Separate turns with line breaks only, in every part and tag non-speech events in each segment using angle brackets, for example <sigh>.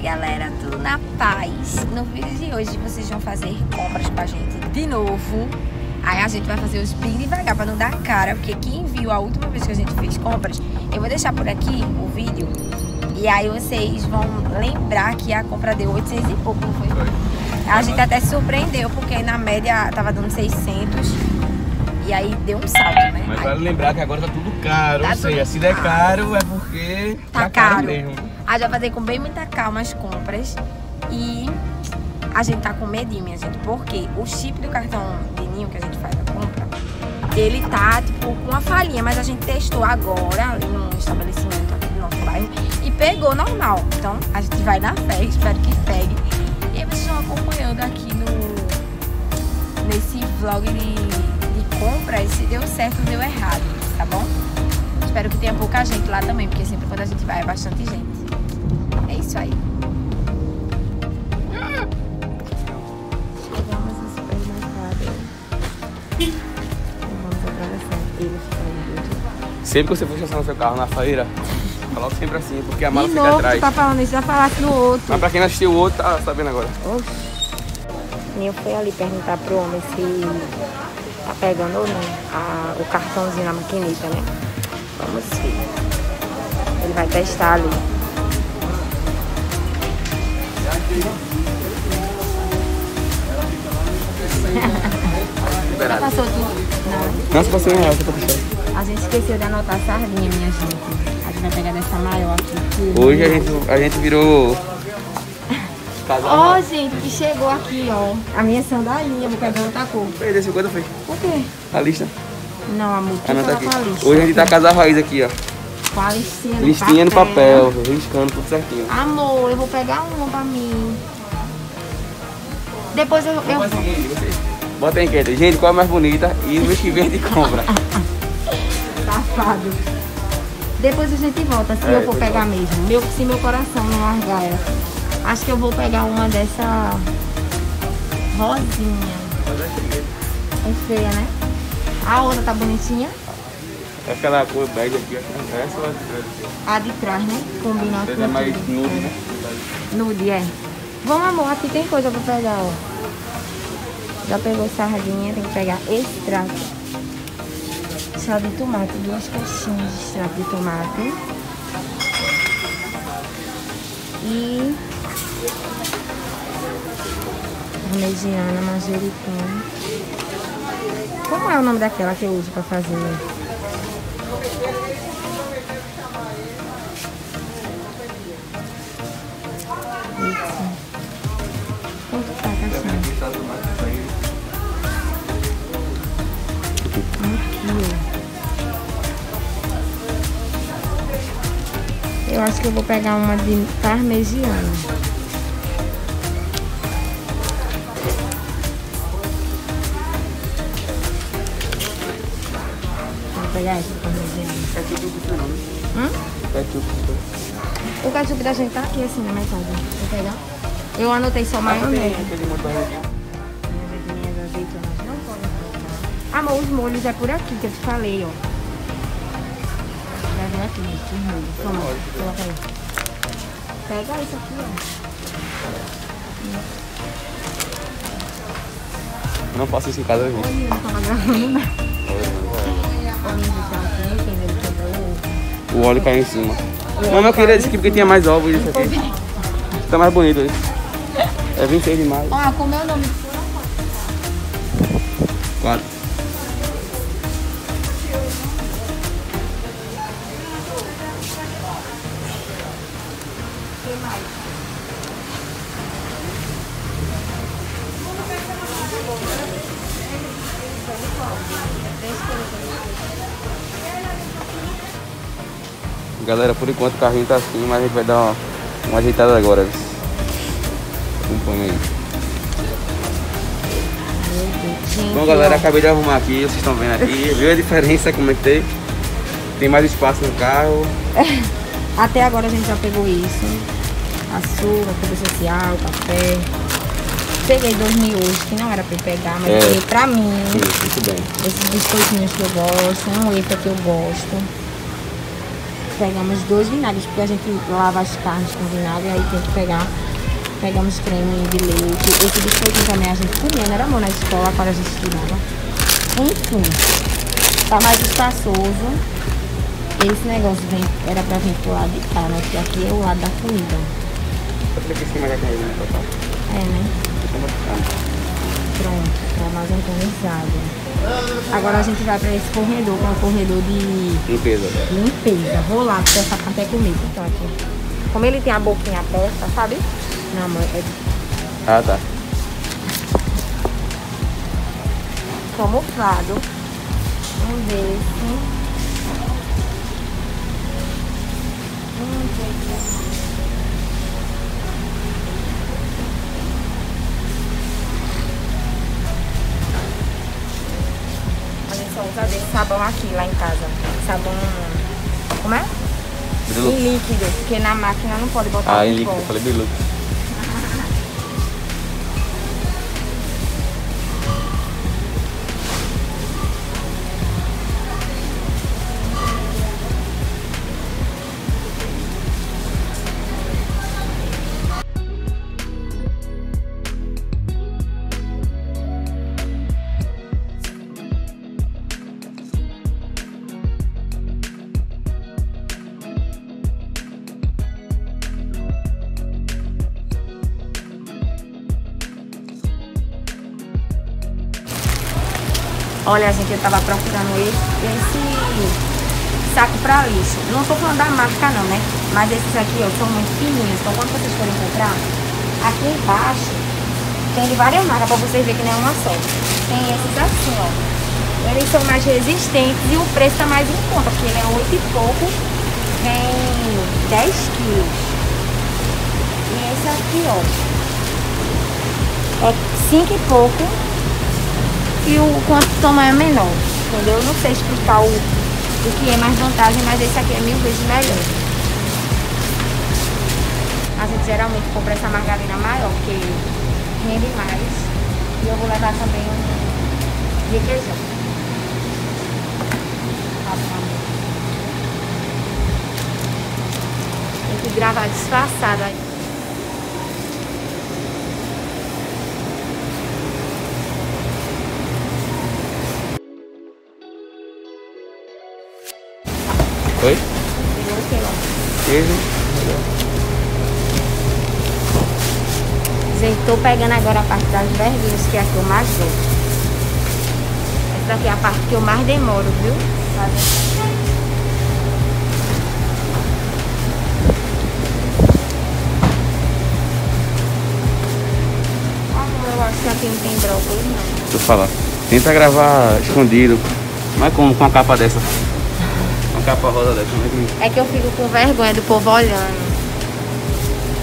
aí galera, tudo na paz? No vídeo de hoje vocês vão fazer compras com a gente de novo Aí a gente vai fazer os bem devagar pra não dar cara Porque quem viu a última vez que a gente fez compras Eu vou deixar por aqui o vídeo E aí vocês vão lembrar que a compra deu 800 e pouco, não foi? A gente até se surpreendeu Porque na média tava dando 600 e aí deu um salto, né?
Mas
aí,
vale lembrar que agora tá tudo caro.
Tá
ou seja,
tudo
se der caro é porque
Tá caro.
mesmo.
A gente vai fazer com bem muita calma as compras e a gente tá com medinho, minha gente, porque o chip do cartão de ninho que a gente faz a compra, ele tá, tipo, com uma falhinha, mas a gente testou agora ali no estabelecimento aqui do nosso bairro e pegou normal. Então, a gente vai na fé, espero que pegue. E aí vocês estão acompanhando aqui no nesse vlog de, de compras, se deu certo ou deu errado, tá bom? Espero que tenha pouca gente lá também, porque sempre quando a gente vai é bastante gente. É isso aí. Chegamos no supermercado. Vamos atravessar. Ele fica ali dentro.
Sempre que você for estacionar seu carro na feira, coloque sempre assim, porque a mala
De
fica
novo,
atrás.
tu tá falando isso, já falasse no outro.
Mas pra quem não assistiu o outro, tá sabendo agora.
Oxi. Eu fui ali perguntar pro homem se tá pegando ou não a- o cartãozinho na maquineta, né? Vamos ver. Ele vai testar ali. Já
Liberado.
passou tudo? Não.
Não, se você não real, você tá fechado.
A gente esqueceu de anotar a sardinha, minha gente. A gente vai pegar dessa maior aqui. que-
Hoje a gente, a gente virou.
Ó, gente, que chegou aqui, ó. A minha sandalinha, vou pegar outra cor.
Perdeu 50 foi.
Por quê?
A lista.
Não, amor, tu
Anota
tá
aqui.
com a lista.
Hoje a gente tá casal raiz aqui, ó.
Com a listinha no
Listinha no papel, riscando tudo certinho.
Amor, eu vou pegar uma pra mim. Depois eu... eu...
O Bota a enquete. Gente, qual é a mais bonita? E mês que compra. <laughs>
Safado. Depois a gente volta, se
É,
eu for pegar mesmo. Meu, se meu coração não largar ela. Acho que eu vou pegar uma dessa rosinha. É feia, né? A outra tá bonitinha.
É Aquela cor bege aqui, ó. Essa ou a de trás aqui?
A de trás, né? Combina
Essa
com
é mais
tudo.
nude, né?
Nude, é. Vamos, amor, aqui tem coisa pra pegar, ó. Já pegou sardinha, tem que pegar extrato. Chá de tomate, duas caixinhas de extrato de tomate. E... Parmegiana, manjericão. Como é o nome daquela que eu uso pra fazer? Eu acho que eu vou pegar uma de parmegiana. Vou pegar essa
nome.
Hum?
Ketchup
O ketchup da gente tá aqui assim na metade. Vou pegar. Eu anotei só maionese. Podem faltar. Amor, os molhos é por aqui que eu te falei, ó. Toma, coloca aí. Pega isso aqui, ó.
Não faça isso em casa, gente.
Olha, não tava gravando nada. Quebrou o
óleo caiu em cima. Mas eu queria esse aqui porque tinha mais ovos isso aqui. Tá mais bonito isso. É 26 de maio.
Ó, como é o nome?
4. Galera, por enquanto o carrinho tá assim, mas a gente vai dar uma, uma ajeitada agora. Acompanha aí. Bom galera, acabei de arrumar aqui, vocês estão vendo aqui. <laughs> Viu a diferença, comentei. Tem mais espaço no carro. <laughs>
Até agora a gente já pegou isso. Açúcar, tudo social, café. Peguei dois miojos que não era pra eu pegar, mas
É.
peguei pra mim.
Sim, muito bem.
Esses biscoitinhos que eu gosto, um wafer que eu gosto. Pegamos dois vinagres, porque a gente lava as carnes com vinagre, aí tem que pegar. Pegamos creme de leite. Esse biscoitinho também a gente comia, não era bom na escola quando a gente estudava. Enfim, tá mais espaçoso. Esse negócio vem, era pra vir pro lado de cá, né? Porque aqui é o lado da comida. É, né? Pronto, tá mais organizado. Agora a gente vai pra esse corredor, que é o corredor de
Limpeza.
limpeza. Vou lá, porque essa parte é comigo. Então aqui. Como ele tem a boquinha aberta, sabe? Não, mãe, é
Ah, tá.
camuflado. Vamos ver se. Vamos ver aqui. Só usa desse sabão aqui lá em casa. Sabão. Como é? Em líquido, porque na máquina não pode botar
Ah, em líquido,
pó.
eu falei bilu.
Olha, gente, eu tava procurando esse, esse saco pra lixo. Não tô falando da marca não, né? Mas esses aqui, ó, são muito fininhos. Então quando vocês forem comprar, aqui embaixo tem de várias marcas pra vocês verem que não é uma só. Tem esses assim, ó. Eles são mais resistentes e o preço tá mais em conta, porque ele é oito e pouco, vem 10 quilos. E esse aqui, ó, é cinco e pouco e o quanto tamanho é menor. Entendeu? Eu não sei explicar o, o que é mais vantagem, mas esse aqui é mil vezes melhor. A gente geralmente compra essa margarina maior, porque rende mais. E eu vou levar também um requeijão. Tá. Tem que gravar disfarçado aí.
Oi?
Sei lá.
Queijo.
Gente, tô pegando agora a parte das verguinhas, que é a que eu mais gosto. Essa daqui é a parte que eu mais demoro, viu? Acho que aqui não tem brócolis, não.
Deixa eu falar. Tenta gravar escondido. Mas como com uma capa dessa? Uma capa rosa dessa, é que.
Eu fico com vergonha do povo olhando.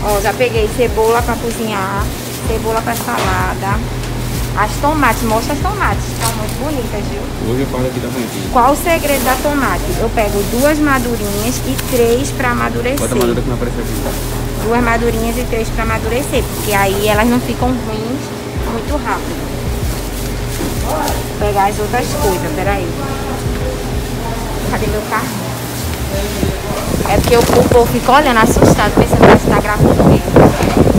Ó, já peguei cebola pra cozinhar, cebola pra salada. As tomates, mostra as tomates, estão muito bonitas, viu?
Hoje eu falo aqui da bonitinha.
Qual o segredo da tomate? Eu pego duas madurinhas e três pra amadurecer.
Bota madura que não aqui.
Duas madurinhas e três pra amadurecer, porque aí elas não ficam ruins muito rápido. Vou pegar as outras coisas, peraí. Cadê meu carro? É porque o, povo fica olhando assustado, pensando que tá gravando mesmo.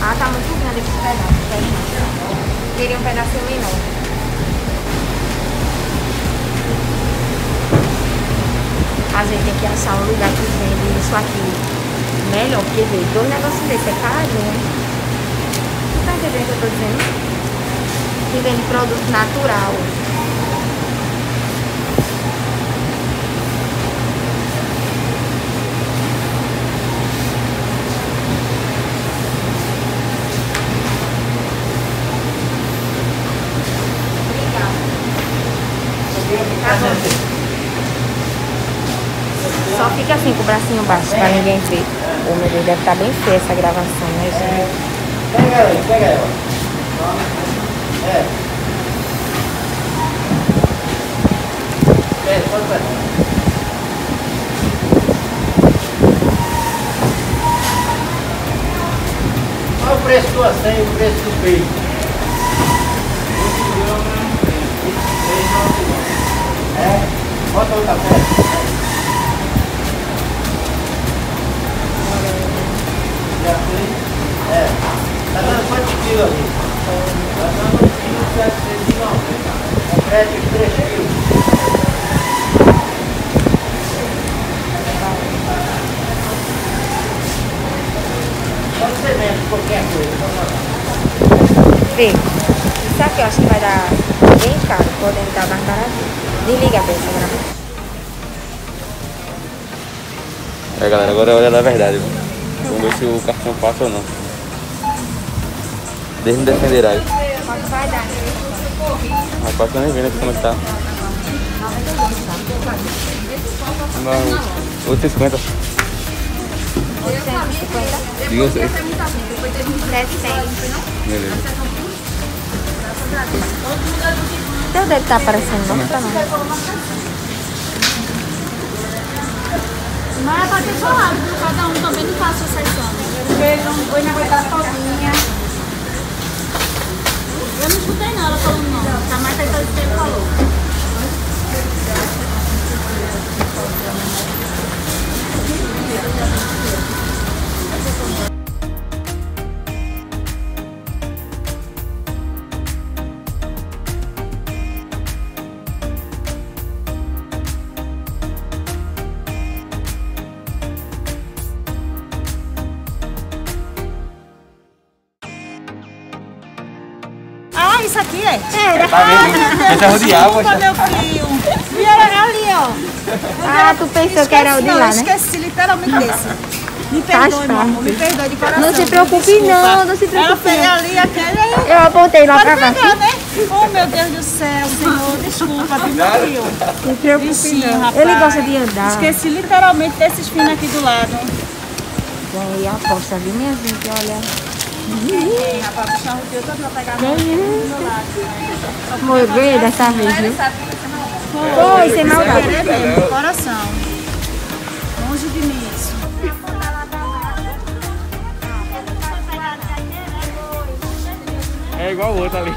Ah,
tá
muito grande esse pedaço. Tá Queria um pedacinho menor. A vezes tem que achar um lugar que vende isso aqui melhor, porque vê, dois negócios desse é caro, né? Você tá entendendo o que eu tô dizendo? Que vende produto natural. Tá. Só fica assim com o bracinho baixo pra ninguém ver. Ô meu Deus, deve estar bem feia essa gravação, né, gente?
Pega ela, pega ela. É. É, pode pegar. Qual o preço do açaí e o preço do peixe? É, bota outra peça. Já fez? É. Tá dando quantos quilos ali? Tá dando 1 quilo 790. Com frete de 3 quilos. Pode ser menos, qualquer coisa.
Vê. Isso aqui eu acho que vai dar bem caro, podendo dar mais barato. Desliga bem essa gravação.
É galera, agora é hora da verdade. Vamos ver se o cartão passa ou não. Deus me defenderá.
Vai dar?
Rapaz, tô nem vendo aqui como é que tá. Não, 850.
850?
Diga você.
700.
Beleza.
Teu dedo tá aparecendo, não tá não.
Mas é pra ter falado? Cada um também não faça sessão.
Vejam, oi na aguentar sozinha.
Tá
vendo? Esse é o diabo,
Desculpa, meu filho. E era ali, ó.
Ah, tu pensou que era o de
não,
lá,
eu
né?
esqueci literalmente desse. Me
Faz
perdoe, meu amor, me perdoe de coração.
Não se preocupe não, não se
Ela
preocupe
fez
não.
ali aquele aí.
Eu apontei lá pra
Pode
baixo.
pegar, né? Oh, meu Deus do céu, Senhor, desculpa, filho?
Não se preocupe
Sim,
não.
rapaz.
Ele gosta de andar.
Esqueci literalmente desses finos aqui do lado.
Ganhei a aposta, viu, minha gente? Olha.
Ei, rapaz, puxar o teu todo pra pegar a mão do lado.
Dessa vez, viu? Foi, sem maldade.
Do coração. Longe de mim isso.
É igual o outro ali.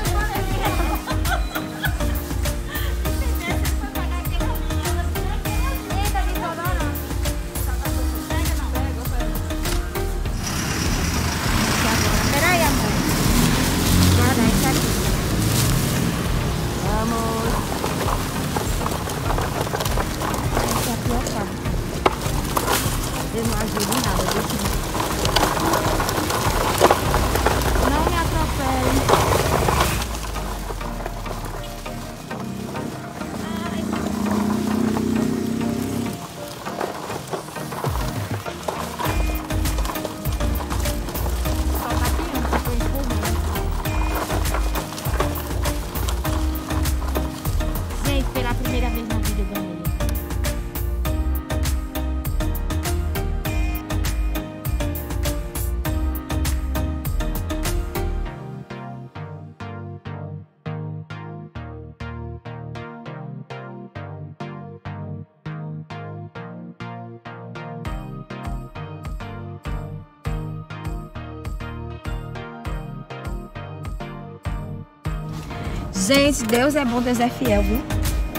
Gente, Deus é bom, Deus é fiel, viu?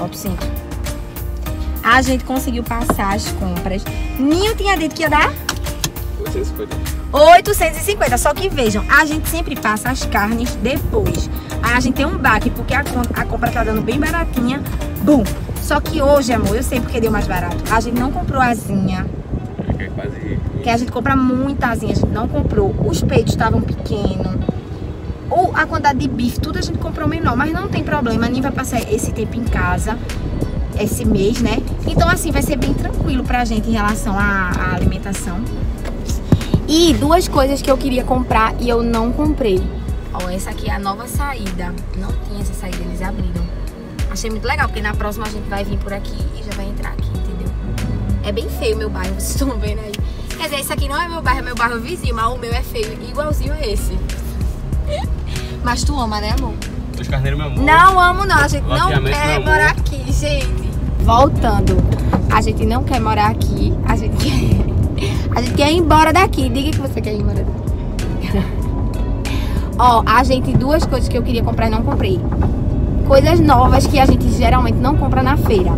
Ó, cinto. A gente conseguiu passar as compras. Ninho tinha dito que ia dar
850.
850. Só que vejam, a gente sempre passa as carnes depois. Aí a gente tem um baque, porque a, a compra tá dando bem baratinha. Bum! Só que hoje, amor, eu sei porque deu mais barato. A gente não comprou asinha,
É quase.
que a gente compra muita asinha, a gente não comprou. Os peitos estavam pequenos. A quantidade de bife, tudo a gente comprou menor. Mas não tem problema, nem vai passar esse tempo em casa, esse mês, né? Então, assim, vai ser bem tranquilo pra gente em relação à, à alimentação. E duas coisas que eu queria comprar e eu não comprei. Ó, essa aqui é a nova saída. Não tinha essa saída, eles abriram. Achei muito legal, porque na próxima a gente vai vir por aqui e já vai entrar aqui, entendeu? É bem feio o meu bairro, vocês estão vendo aí. Quer dizer, esse aqui não é meu bairro, é meu bairro vizinho, mas o meu é feio, igualzinho a esse. Mas tu ama, né, amor?
Os carneiros, meu amor.
Não amo, não. A gente não quer morar aqui, gente. Voltando. A gente não quer morar aqui. A gente quer. <laughs> A gente quer ir embora daqui. Diga que você quer ir embora daqui. <laughs> Ó, a gente, duas coisas que eu queria comprar e não comprei. Coisas novas que a gente geralmente não compra na feira.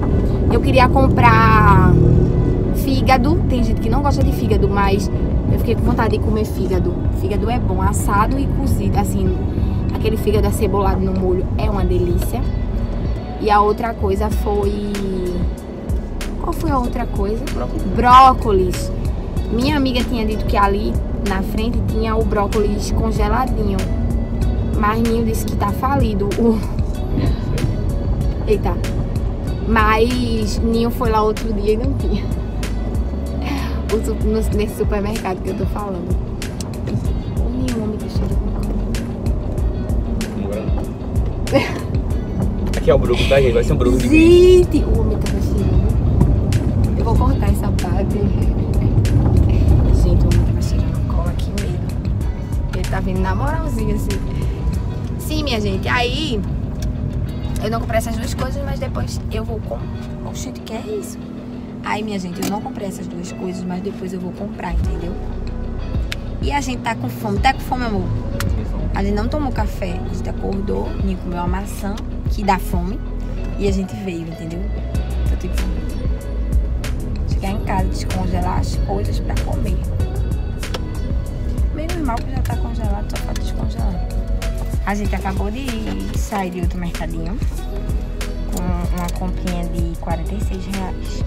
Eu queria comprar fígado. Tem gente que não gosta de fígado, mas eu fiquei com vontade de comer fígado. Fígado é bom, assado e cozido, assim, aquele fígado acebolado no molho é uma delícia. E a outra coisa foi. Qual foi a outra coisa? Brócolis. Minha amiga tinha dito que ali na frente tinha o brócolis congeladinho. Mas Ninho disse que tá falido. O... <laughs> Eita. Mas Ninho foi lá outro dia e não tinha. <laughs> Nesse supermercado que eu tô falando.
Aqui é o bruco, tá, gente? Vai ser um bruco de
Gente, o homem tava cheirando. Eu vou cortar essa parte. Gente, o homem tava cheirando cola, que medo. Ele tá vindo na moralzinha, assim. Sim, minha gente. Aí, eu não comprei essas duas coisas, mas depois eu vou com... Oxente, que é isso? Aí, minha gente, eu não comprei essas duas coisas, mas depois eu vou comprar, entendeu? E a gente tá com fome. Tá com fome, amor? A gente não tomou café. A gente acordou, Ninho comeu uma maçã, que dá fome. E a gente veio, entendeu? Então, tipo, chegar em casa, descongelar as coisas pra comer. Meio normal que já tá congelado, só falta descongelar. A gente acabou de sair de outro mercadinho com uma comprinha de 46 reais.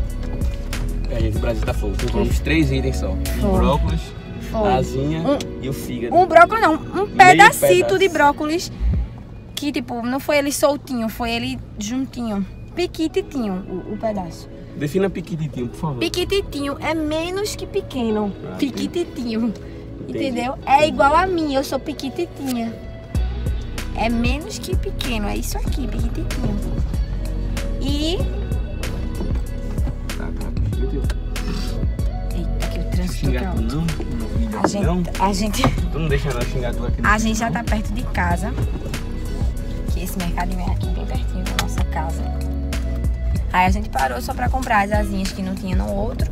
É, gente, o Brasil tá fogo. Compramos três itens só.
Foi.
O brócolis,
Foi.
asinha
Um-
e o fígado.
Um brócolis não, um pedacito
pedaço.
de brócolis. Que, tipo, não foi ele soltinho, foi ele juntinho. Piquititinho o, o pedaço.
Defina piquititinho, por favor.
Piquititinho é menos que pequeno.
Ah,
Piquititinho.
Entendi.
Entendeu? É igual a mim, eu sou piquititinha. É menos que pequeno, é isso aqui, piquititinho. E.
Tá, tá. Meu Deus.
Eita, que o trânsito
Xingar
tá
tu
alto.
não? No vídeo,
A gente,
Não?
a gente.
Tu não deixa nós xingar tu aqui
A gente já
não?
tá perto de casa. Esse mercadinho é aqui bem pertinho da nossa casa. Aí a gente parou só pra comprar as asinhas que não tinha no outro.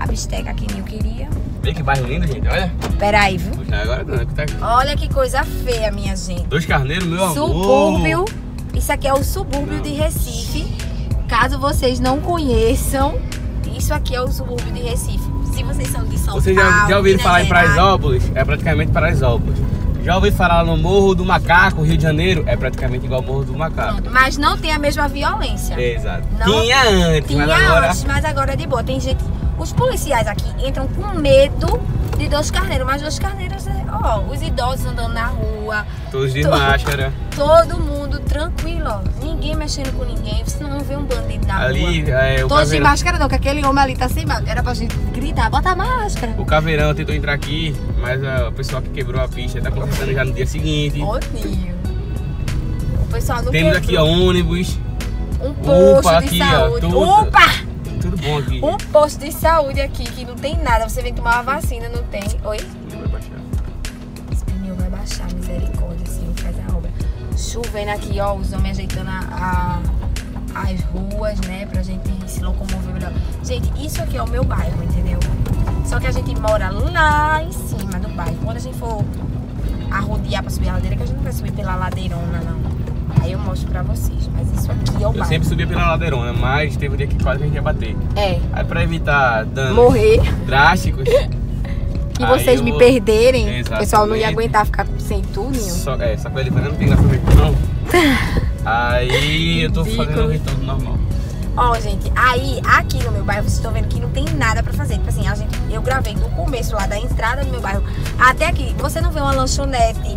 A bisteca que nem eu queria.
Vê que bairro lindo, gente. Olha.
Peraí, viu?
Puxa, agora não. que Tá...
Olha que coisa feia, minha gente.
Dois carneiros, meu amor.
Subúrbio. Isso aqui é o subúrbio
Não.
de Recife. Caso vocês não conheçam, isso aqui é o subúrbio de Recife. Se vocês são de São
Vocês
Paulo.
já, já ouviram
Minas
falar em
Gerais,
Paraisópolis? É praticamente Paraisópolis. Já ouviu falar no Morro do Macaco, Rio de Janeiro? É praticamente igual ao Morro do Macaco.
Mas não tem a mesma violência.
É, exato.
Não-
Tinha antes,
Tinha
mas agora.
antes, mas agora é de boa. Tem gente. Os policiais aqui entram com medo de dois carneiros, mas dois carneiros é. Ó, os idosos andando na rua,
Todos de
Tô-
máscara. <laughs>
todo mundo tranquilo, ó. Ninguém mexendo com ninguém. Você não vê um bandido na
Ali,
rua.
é, o
Todos de
caveirão,
máscara não, que aquele homem ali tá sem máscara. Era pra gente gritar, bota a máscara.
o caveirão tentou entrar aqui, mas é, o pessoal que quebrou a pista tá conversando já no dia seguinte.
Ô, tio. O pessoal não
Temos
quebrou.
aqui ó, ônibus,
um posto
Upa,
de
aqui, ó,
saúde.
tudo.
Opa!
tudo bom aqui.
Um posto de saúde aqui que não tem nada. Você vem tomar uma vacina, não tem. Oi?
Não vai baixar.
Esse pneu vai baixar, misericórdia, assim, faz a obra. Chovendo aqui, ó, os homens ajeitando a, a- as ruas, né, pra gente se locomover melhor. Gente, isso aqui é o meu bairro, entendeu? Só que a gente mora lá em cima do bairro. Quando a gente for arrodear pra subir a ladeira, que a gente não vai subir pela ladeirona, não. Aí eu mostro pra vocês. Mas isso aqui é o
Eu
bairro.
sempre subia pela ladeirona, mas teve um dia que quase a gente ia bater.
É,
Aí pra evitar danos
morrer
drásticos, <laughs>
e
Aí
vocês
eu
me perderem, o
Exatamente.
pessoal não ia aguentar ficar sem nenhum.
só, é, só com ele não tem graça mesmo, não. Aí eu tô fazendo o retorno normal.
Ó, gente, aí, aqui no meu bairro, vocês estão vendo que não tem nada pra fazer. Tipo assim, a gente, eu gravei do começo lá da entrada do meu bairro até aqui. Você não vê uma lanchonete.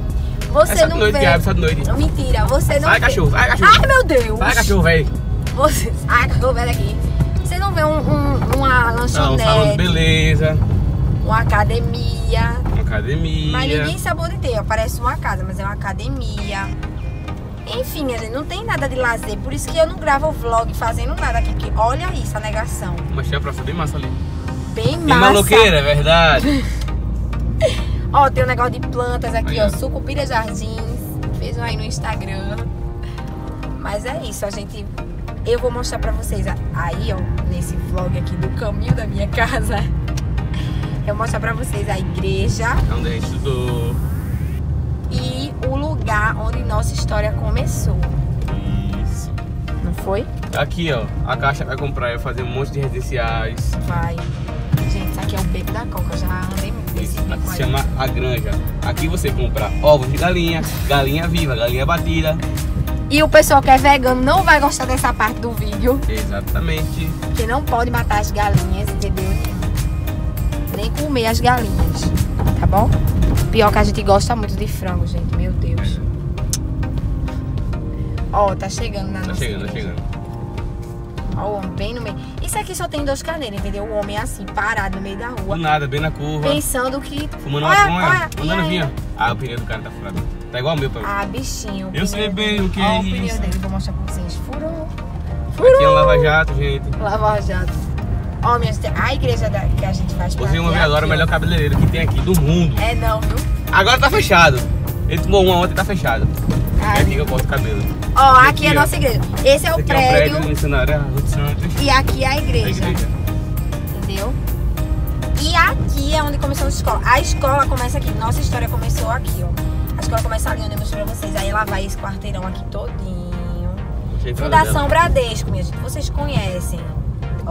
Você
Essa
não
noite
vê.
que essa noite.
Mentira, você não
Sai,
vê.
cachorro, sai, cachorro.
Ai, meu Deus.
Vai, cachorro, velho.
Você... <laughs> Ai, cachorro, velho aqui. Você não vê um, um- uma
Não, um salão de
lanchonete,
beleza,
uma academia.
uma academia.
Mas ninguém saboreia, parece uma casa, mas é uma academia. Enfim, gente, não tem nada de lazer. Por isso que eu não gravo vlog fazendo nada aqui. Porque olha isso, a negação.
Mas a praça bem massa ali.
Bem
Tem
massa.
maloqueira, é verdade. <laughs>
Ó, tem um negócio de plantas aqui,
Aí,
ó.
ó.
Sucupira Jardins. Vejam aí no Instagram. Mas é isso, a gente. Eu vou mostrar pra vocês aí, ó, nesse vlog aqui do caminho da minha <laughs> casa. Eu mostrar pra vocês a igreja
Onde a gente estudou.
e o lugar onde nossa história começou.
Isso.
Não foi?
Aqui, ó. A caixa vai comprar, vai fazer um monte de residenciais.
Vai. Gente, isso aqui é o beco da coca. Eu já andei muito
Isso,
beco
se chama a granja. Aqui você compra ovos de galinha, galinha viva, galinha batida.
E o pessoal que é vegano não vai gostar dessa parte do vídeo.
Exatamente.
Que não pode matar as galinhas, entendeu? Nem comer as galinhas, tá bom? Pior que a gente gosta muito de frango, gente. Meu Deus. Ó, tá chegando na
Tá
nossa
chegando, tá
igreja.
chegando.
Ó, o homem bem no meio. Isso aqui só tem dois cadeiras, entendeu? O homem é assim, parado no meio da
Do
rua.
nada, bem na curva.
Pensando que.
Fumando
Olha,
maconha, mandando ó. Ah, o pneu do cara tá furado. Tá igual o meu, pai.
Ah, bichinho.
Eu sei bem
dele.
o que
Ó,
é
o pneu
isso.
dele, vou mostrar pra vocês. Furou.
Aqui é um lava-jato, gente.
Lava jato. Ó, minha gente, a igreja da- que a gente faz parte
uma
é
vez agora o
aqui,
melhor cabeleireiro que tem aqui do mundo.
É não, viu?
Agora tá fechado. Ele tomou uma ontem e tá fechado. É
Ai.
aqui que eu corto o cabelo.
Ó,
Esse
aqui é a
aqui,
nossa igreja. Esse é o
Esse aqui é o
prédio,
prédio missionário Ruth Santos.
e aqui é a
A
igreja,
igreja.
entendeu? E aqui é onde começou a escola. A escola começa aqui. Nossa história começou aqui, ó. A escola começa ali onde eu mostrei pra vocês. Aí ela vai esse quarteirão aqui todinho. Fundação Bradesco, minha gente. Vocês conhecem.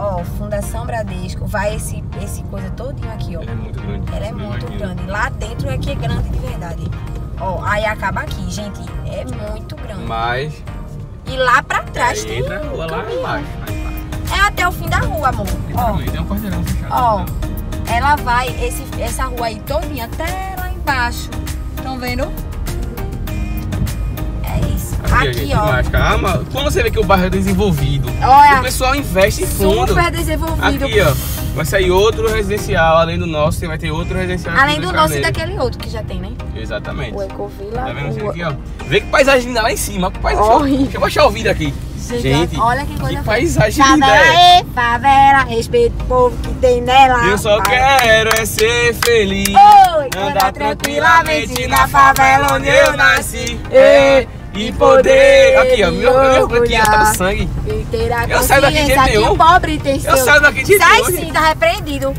Ó, Fundação Bradesco. Vai esse, esse coisa todinho aqui, ó.
Ela é muito grande.
Ela é muito
imagina.
grande. Lá dentro é que é grande de verdade. Ó, aí acaba aqui, gente. É muito grande.
Mas
E lá pra trás tem
entra a rua lá embaixo.
É até o fim da rua, amor. Ó,
Tem um quarteirão fechado.
ó. Ela vai, esse, essa rua aí todinha até lá embaixo. Estão vendo? Aqui,
gente,
ó.
mais calma. Quando você vê que o bairro é desenvolvido, o
Olha,
pessoal investe em fundo.
super desenvolvido.
Aqui, ó. Vai sair outro residencial, além do nosso, você vai ter outro residencial. aqui
Além do nosso e daquele outro que já tem, né?
Exatamente.
O Ecovila.
Tá vendo
o-
aqui, ó? Vê que paisagem linda lá em cima. Que paisagem.
Horrível.
Deixa eu baixar o vídeo aqui. Gente,
olha que coisa
que paisagem linda
Favela,
é.
favela, respeito o povo que tem nela.
Eu só
Favela.
quero é ser feliz.
Oi,
Andar tranquilamente na favela onde eu nasci. É, e poder. Aqui, ó.
me
Meu, aqui, ó. Tá no sangue.
A
Eu saio daqui de
consciência que
81.
o pobre tem seu.
saio daqui de
Sai
81.
sim, tá repreendido.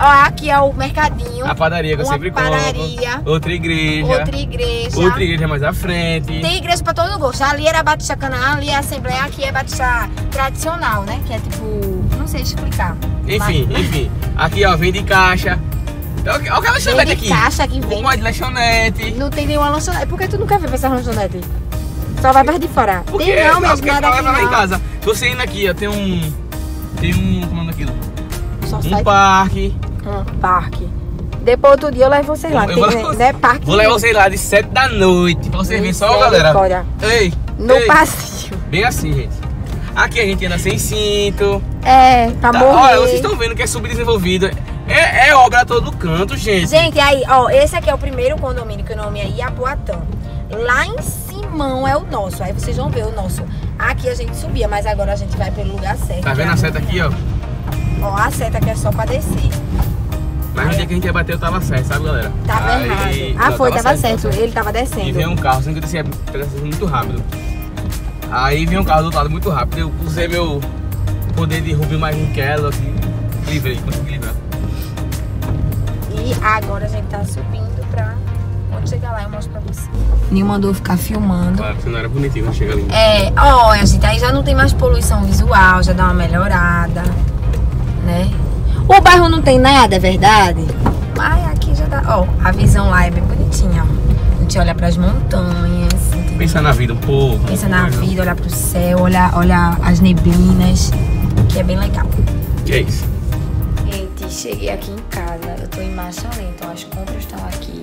Ó, aqui é o mercadinho.
A padaria que eu
Uma
sempre
padaria.
compro. Outra igreja.
Outra igreja.
Outra igreja mais à frente.
Tem igreja pra todo gosto. Ali era Batista Canaã, ali é Assembleia, aqui é Batista tradicional, né? Que é tipo. Não sei explicar.
Enfim,
Mas-
enfim. Aqui, ó, vende caixa. Olha o que é lanchonete
Vende
aqui.
caixa que
Um
vem.
monte de lanchonete.
Não tem nenhuma lanchonete. Por que tu nunca pra essa lanchonete? Só vai perto de fora.
Porque
tem não,
porque
nada aqui
lá em casa. Você indo aqui, ó, tem um. Tem um. Como é o nome daquilo?
Só
Um parque.
um parque. Depois outro dia eu levo vocês lá.
Eu
Tem,
vou-
né, parque.
Vou levar vocês lá de 7 da noite. Pra vocês verem só, galera.
Misericórdia.
Ei.
No
ei.
passeio.
Bem assim, gente. Aqui a gente anda sem cinto.
É, pra
Tá,
morrer.
Olha, vocês estão vendo que é subdesenvolvido. É, é obra todo canto, gente.
Gente, aí, ó, esse aqui é o primeiro condomínio que o nome é Iapuatã. Lá em Simão é o nosso. Aí vocês vão ver o nosso. Aqui a gente subia, mas agora a gente vai pelo lugar certo.
Tá vendo
Já.
a seta aqui, ó?
Ó, a seta que é só pra descer.
Mas no dia que a gente ia bater, eu tava certo, sabe, galera?
Tava
Aí-
errado. Ah, foi, tava, certo.
tava
Ele tava
E
descendo.
veio um carro, sendo que eu descia descia muito rápido. Aí veio um carro do outro lado muito rápido. Eu usei meu poder de Rubio mais Kello, assim, livrei, consegui livrar.
E agora a gente tá subindo pra. Quando chegar lá eu mostro pra você. Nil mandou ficar filmando.
Claro, você não era bonitinho quando chega ali.
É, olha, gente, aí já não tem mais poluição visual, já dá uma melhorada, né? O bairro não tem nada, é verdade? Mas aqui já dá. Ó, a visão lá é bem bonitinha, ó. A gente olha pras montanhas, entendeu?
Pensa na vida um pouco.
Pensa na vida, olhar pro céu, olhar, olhar as neblinas. que é bem legal.
Que é isso?
Cheguei aqui em casa, eu tô em Machalé, então as compras estão aqui.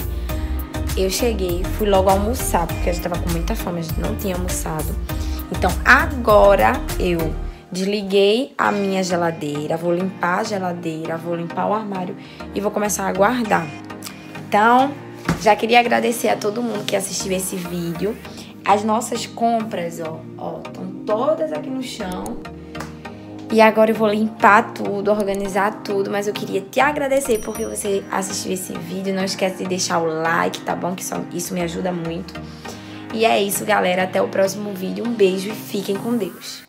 Eu cheguei, fui logo almoçar, porque a gente tava com muita fome, a gente não tinha almoçado. Então agora eu desliguei a minha geladeira, vou limpar a geladeira, vou limpar o armário e vou começar a guardar. Então, já queria agradecer a todo mundo que assistiu esse vídeo. As nossas compras, ó, ó, estão todas aqui no chão. E agora eu vou limpar tudo, organizar tudo, mas eu queria te agradecer porque você assistiu esse vídeo. Não esquece de deixar o like, tá bom? Que isso, isso me ajuda muito. E é isso, galera. Até o próximo vídeo. Um beijo e fiquem com Deus.